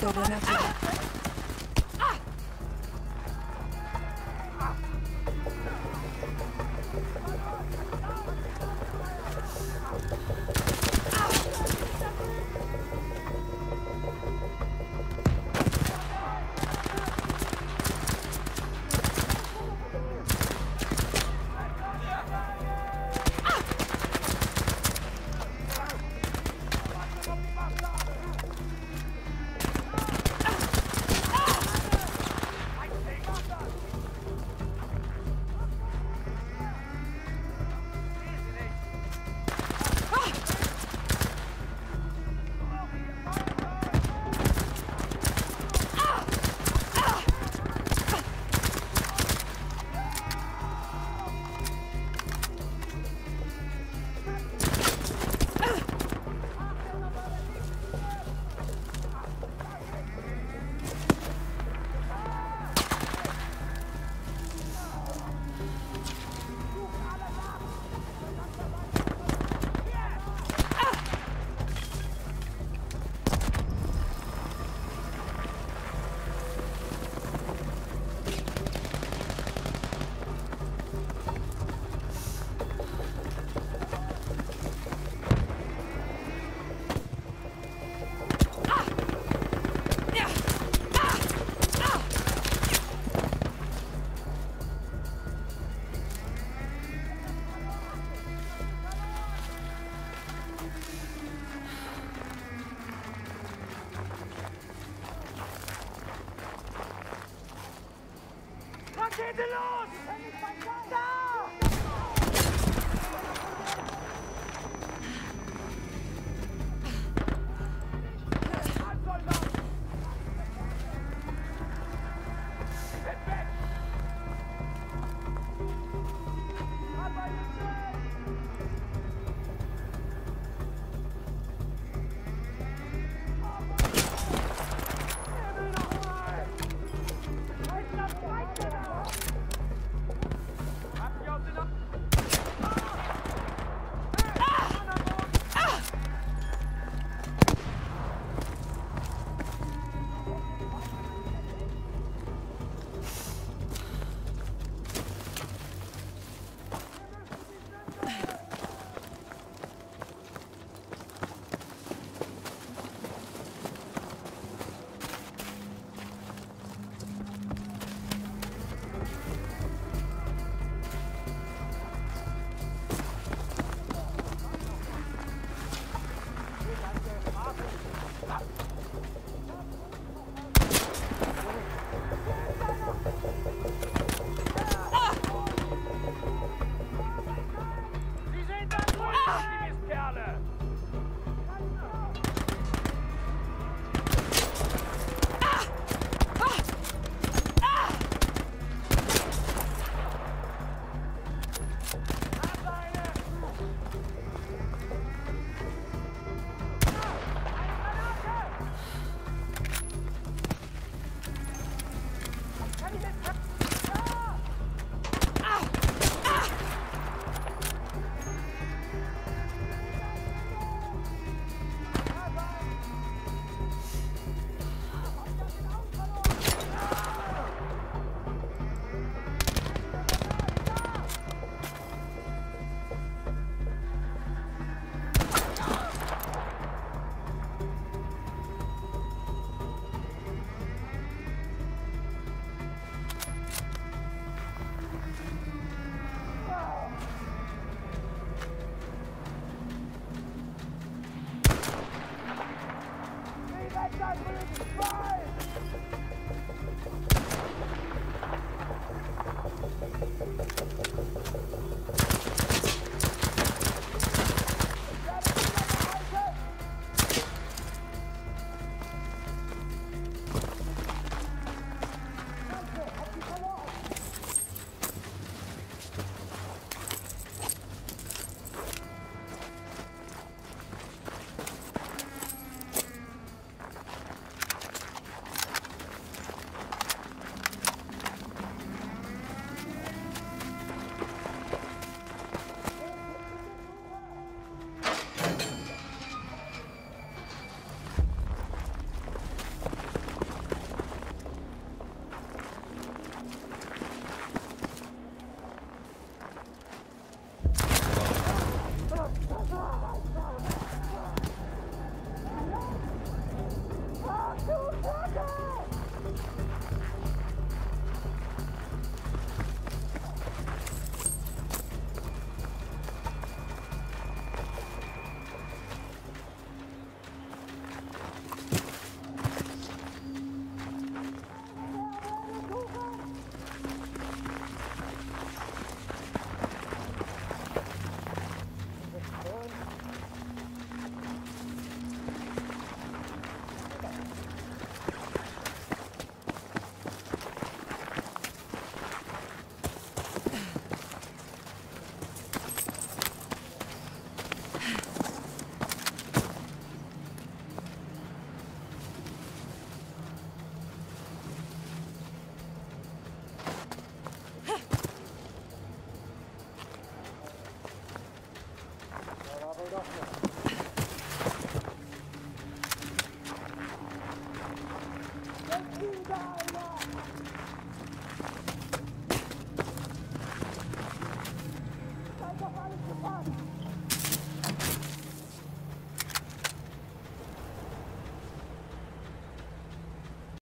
Dobra, na to. Los! Da! Five minutes! Five!